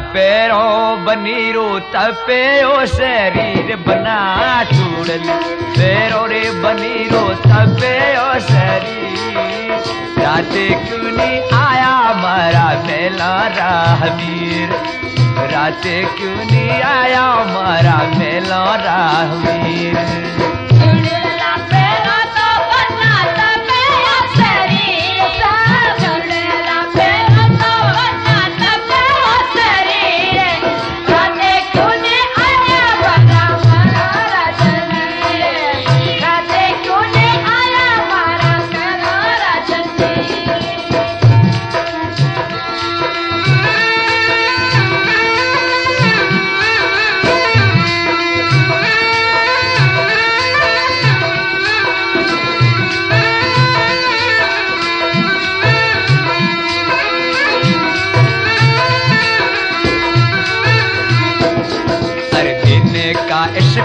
पैरों बनी रो तपे ओ शरीर बना चूड़ल। पैरों रे बनी रो तपे ओ शरीर। राते क्यों आया मारा मेला राहवीर? राते क्यों आया मारा मेला राहवीर?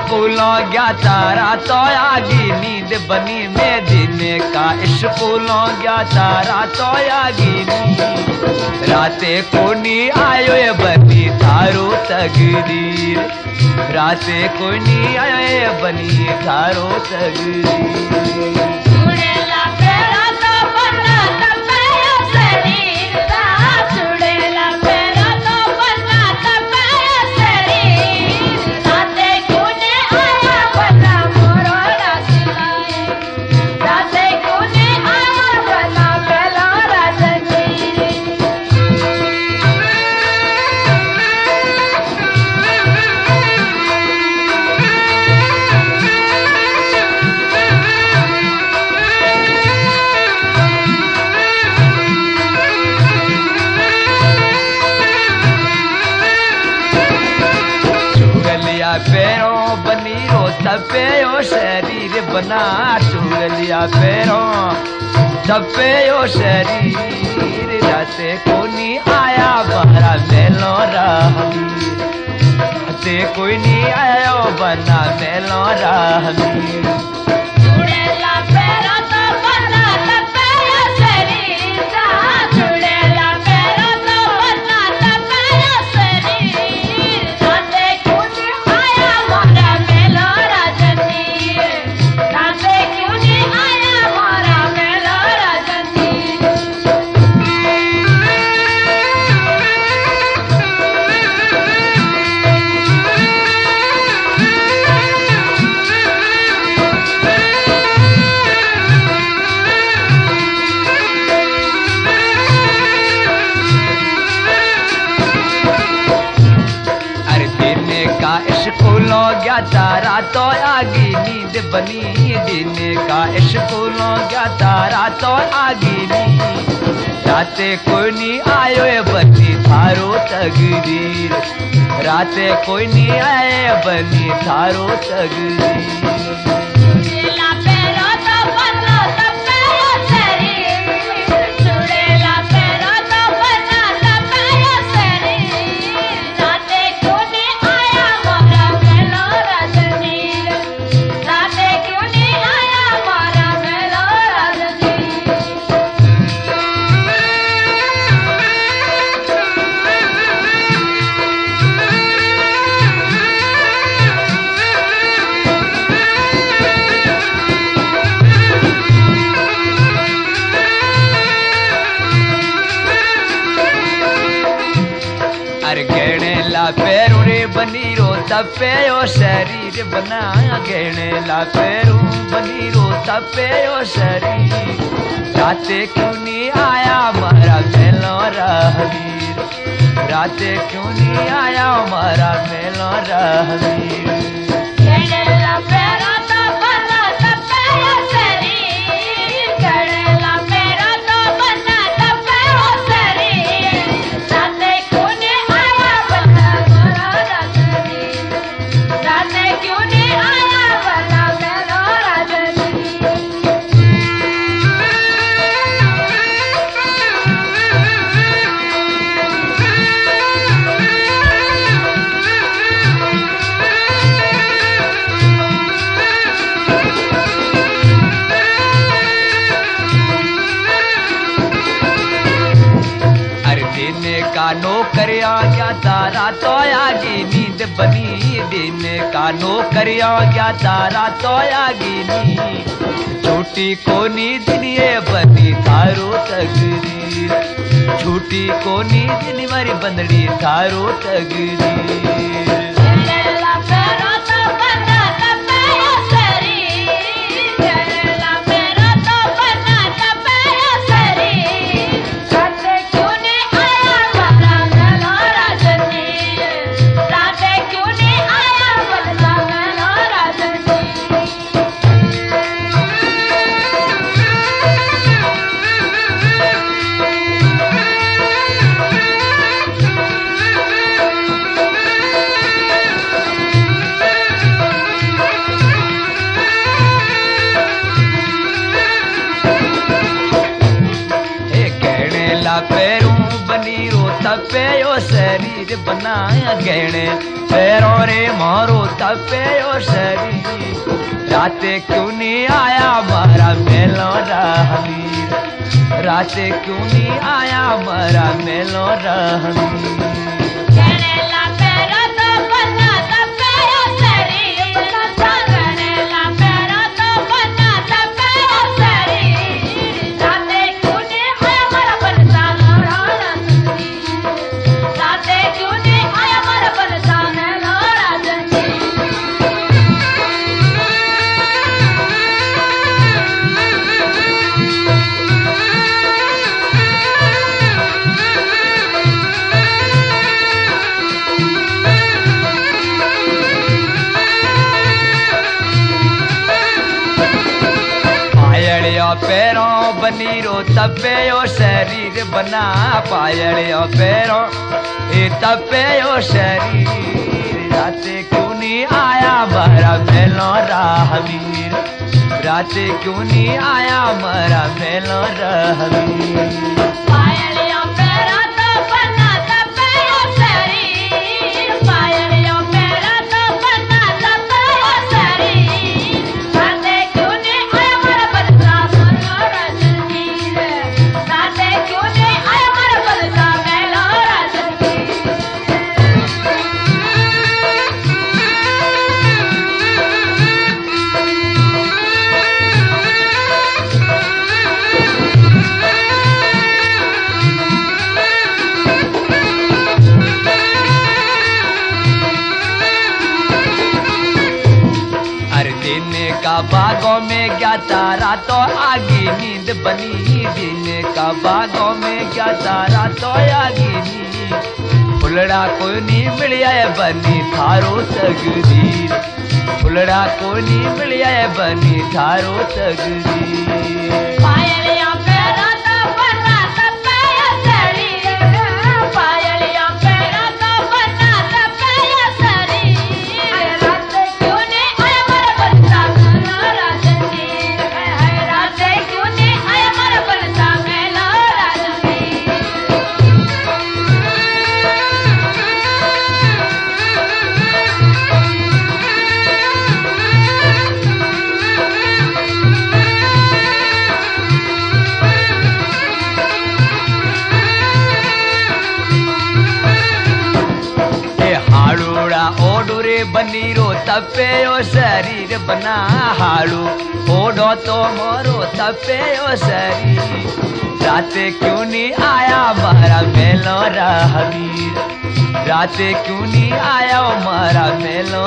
स्कूलों गया तारा तो आगी नींद बनी में दिन का स्कूलों तारा तो आगी नींद। राते को नी आयो बनी थारो तकदीर। राते कोनी आयो बनी थारो तकदीर। शरीर बना चूर लिया पैरों। तपे ओ शरीर जाते कोनी आया बारा मेलो रहा कोई नहीं आया बना मेलो राहवीर स्कूलों गया तारा तो आगी नींद बनी, दिन का स्कूलों गया तारा तो आगी नींद। राते कोई नहीं आयो बनी थारो तकदीर। राते कोई नहीं आए बनी थारो तकदीर। पैरू रे तपे ओ शरीर बना ला पेरू बनीरो तपे ओ शरीर। राते क्यों नहीं आया मारा मेलो रहवीर राते क्यों नहीं आया मारा मेलो रहवीर रातो गी नींद बनी। दिन का नौकरिया गया तारा तो गी नींद। छुट्टी कोनी ये बनी थारो तगरी झूठी कोनी दिन मारी बंदड़ी थारो तकदीर ओ शरीर बनाया गहने पैरों रे मारो तपेयो शरीर। रात क्यों नहीं आया मारा मेलो रहमीर राते क्यों नहीं आया मारा मेलो रहमीर बनीरो ओ शरीर बना पायल पैरों। तपे ओ शरीर, राते क्यों नहीं आया मरा मेलो राहवीर राते क्यों नहीं आया मरा मेलो राहवीर क्या तारा तो आगी नींद बनी। दिन का बागों में क्या तारा तो आगी नींद। फुलड़ा को नहीं मिलिया बनी थारो सगरी फुलड़ा को नहीं मिलिया बनी थारो तकदीर बनीरो ओ शरीर बना हाड़ू। ओडो तो मोरो तपेयो शरीर। राते क्यों नहीं आया मारा मेलो रहमीर? राते क्यों नहीं आया मारा मेलो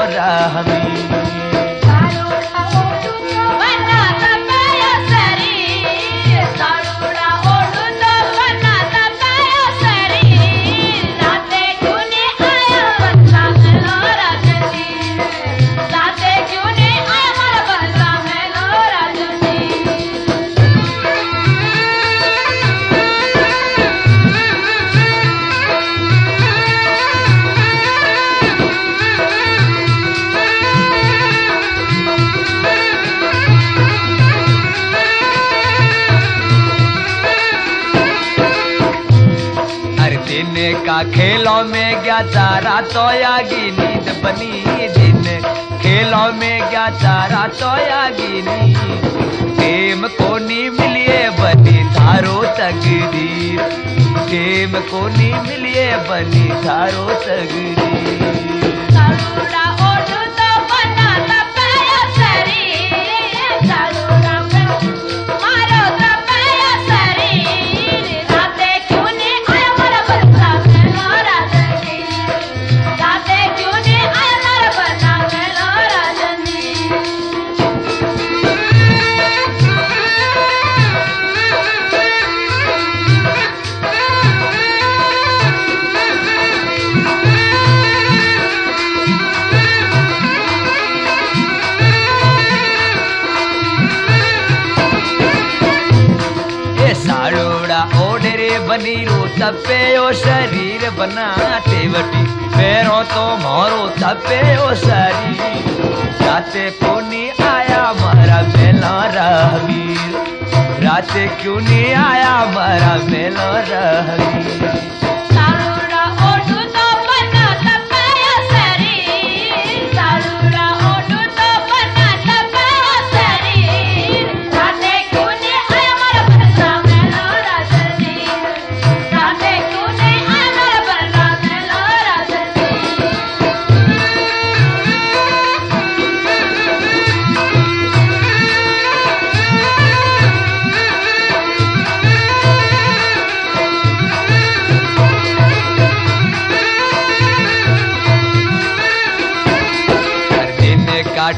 खेलों में गया चारा? तो यागी नींद बनी दिन। खेलों में गया चारा? तो यागी नींद। को नी मिलिए बनी थारो तकदीर को नी मिलिए बनी थारो सगरी तपे ओ शरीर बनाते वटी। फेरो तो मोरो तपे ओ शरीर। राते कोनी आया मारा मेला रवीर राते क्यों नहीं आया मारा मेला रवीर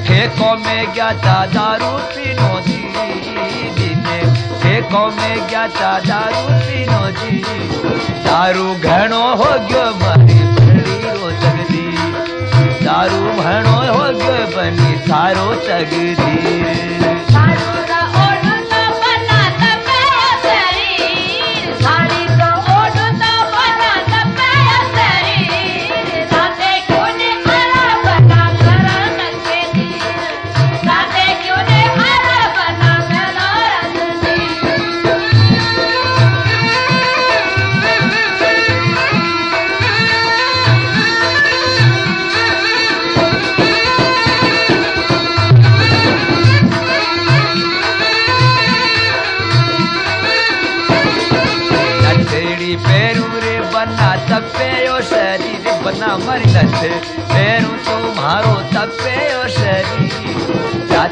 गया था दारू पीनो जी दिन ठेको में गया था दारू पीनो जी दारू घणो हो गयो मारी भली रो तगदी दारू घणो हो गयो बनी थारो तगदी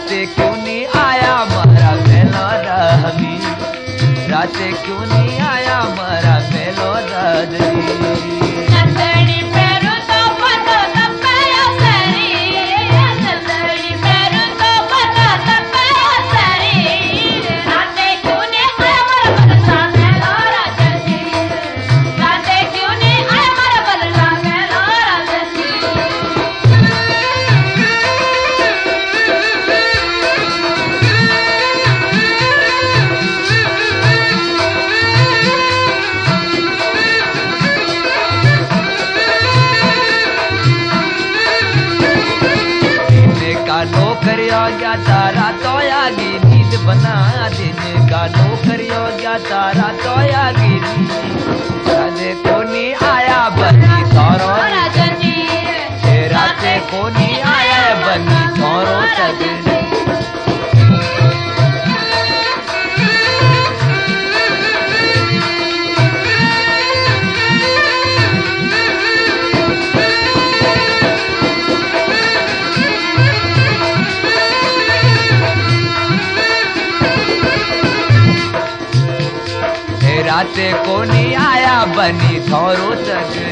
राते क्यों नहीं आया मारा मेलो रहनी राते क्यों नहीं आया मारा मेलो रदरी आगे नींद बना दिन का नौकरियों का तारा तो आगे। राजे को नहीं आया बनी सौरो राजे को नहीं आया बनी सौरो सजनी हे राते